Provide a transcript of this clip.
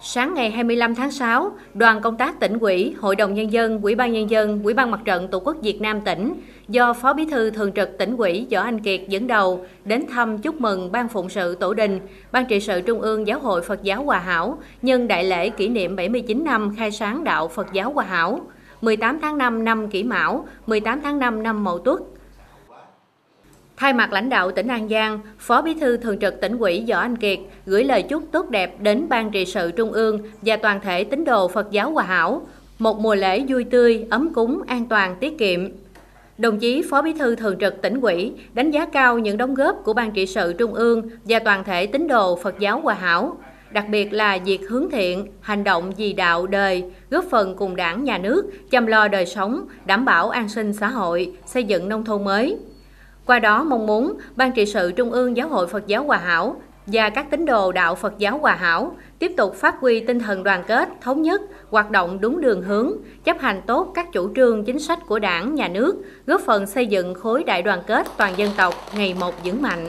Sáng ngày 25 tháng 6, đoàn công tác tỉnh ủy, Hội đồng Nhân dân, Ủy ban Nhân dân, Ủy ban Mặt trận Tổ quốc Việt Nam tỉnh do Phó Bí thư Thường trực tỉnh ủy Võ Anh Kiệt dẫn đầu đến thăm chúc mừng Ban Phụng sự Tổ đình, Ban trị sự Trung ương Giáo hội Phật giáo Hòa Hảo nhân đại lễ kỷ niệm 79 năm khai sáng đạo Phật giáo Hòa Hảo, 18 tháng 5 năm Kỷ Mão, 18 tháng 5 năm Mậu Tuất, Thay mặt lãnh đạo tỉnh An Giang, Phó Bí thư Thường trực tỉnh ủy Võ Anh Kiệt gửi lời chúc tốt đẹp đến Ban trị sự Trung ương và toàn thể tín đồ Phật giáo Hòa Hảo, một mùa lễ vui tươi, ấm cúng, an toàn, tiết kiệm. Đồng chí Phó Bí thư Thường trực tỉnh ủy đánh giá cao những đóng góp của Ban trị sự Trung ương và toàn thể tín đồ Phật giáo Hòa Hảo, đặc biệt là việc hướng thiện, hành động vì đạo đời, góp phần cùng đảng, nhà nước, chăm lo đời sống, đảm bảo an sinh xã hội, xây dựng nông thôn mới. Qua đó mong muốn Ban trị sự Trung ương Giáo hội Phật giáo Hòa Hảo và các tín đồ đạo Phật giáo Hòa Hảo tiếp tục phát huy tinh thần đoàn kết, thống nhất, hoạt động đúng đường hướng, chấp hành tốt các chủ trương chính sách của đảng, nhà nước, góp phần xây dựng khối đại đoàn kết toàn dân tộc ngày một vững mạnh.